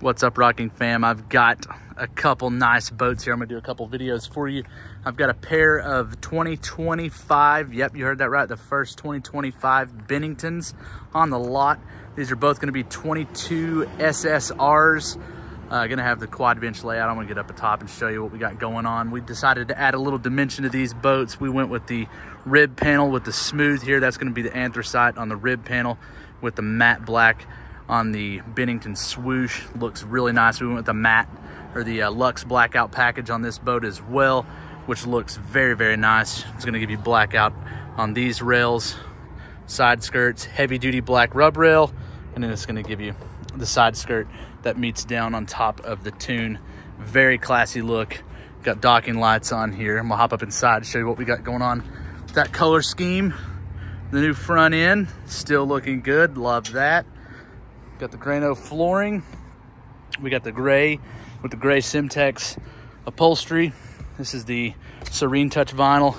What's up, Rocking fam? I've got a couple nice boats here. I'm gonna do a couple videos for you. I've got a pair of 2025, yep, you heard that right, the first 2025 Benningtons on the lot. These are both gonna be 22 SSRs. Uh, gonna have the quad bench layout. I'm gonna get up top and show you what we got going on. We decided to add a little dimension to these boats. We went with the rib panel with the smooth here. That's gonna be the anthracite on the rib panel with the matte black on the Bennington swoosh. Looks really nice. We went with the matte or the uh, Lux blackout package on this boat as well, which looks very, very nice. It's gonna give you blackout on these rails, side skirts, heavy duty black rub rail, and then it's gonna give you the side skirt that meets down on top of the toon. Very classy look. Got docking lights on here. I'm gonna hop up inside to show you what we got going on. That color scheme, the new front end, still looking good. Love that. Got the Grano flooring. We got the gray with the gray Simtex upholstery. This is the Serene Touch vinyl.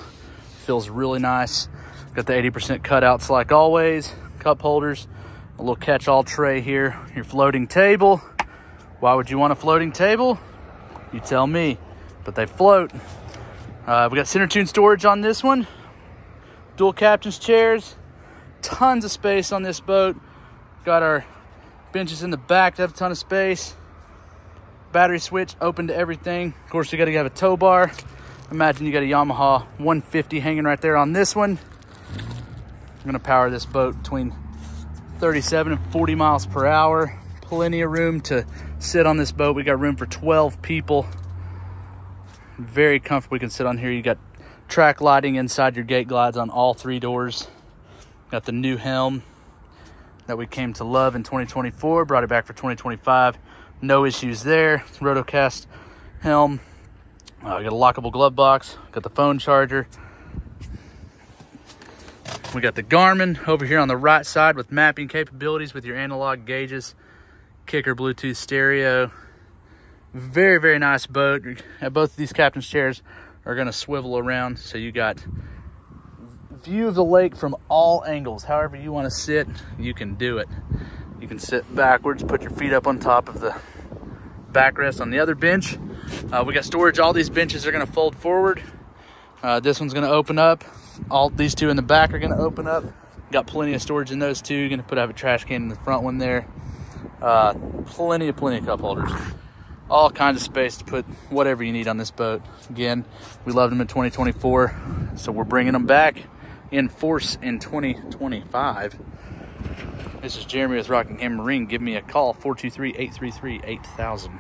Feels really nice. Got the 80% cutouts like always. Cup holders. A little catch-all tray here. Your floating table. Why would you want a floating table? You tell me. But they float. Uh, we got center toon storage on this one. Dual captain's chairs. Tons of space on this boat. Got our benches in the back to have a ton of space. Battery switch open to everything. Of course, you got to have a tow bar. Imagine you got a Yamaha 150 hanging right there on this one. I'm gonna power this boat between 37 and 40 miles per hour. Plenty of room to sit on this boat. We got room for 12 people. Very comfortable. We can sit on here. You got track lighting inside your gate glides on all three doors. Got the new helm that we came to love in 2024, brought it back for 2025. No issues there. Rotocast helm. Uh, got a lockable glove box. Got the phone charger. We got the Garmin over here on the right side with mapping capabilities with your analog gauges, kicker Bluetooth stereo. Very, very nice boat. Both of these captain's chairs are gonna swivel around. So you got view of the lake from all angles. However you want to sit, you can do it. You can sit backwards, put your feet up on top of the backrest on the other bench. Uh, we got storage. All these benches are going to fold forward. Uh, this one's going to open up. All these two in the back are going to open up. Got plenty of storage in those two. Going to put have a trash can in the front one there. Uh, plenty of plenty of cup holders. All kinds of space to put whatever you need on this boat. Again, we loved them in 2024, so we're bringing them back in force in 2025. This is Jeremy with Rockingham Marine. Give me a call, 423-833-8000.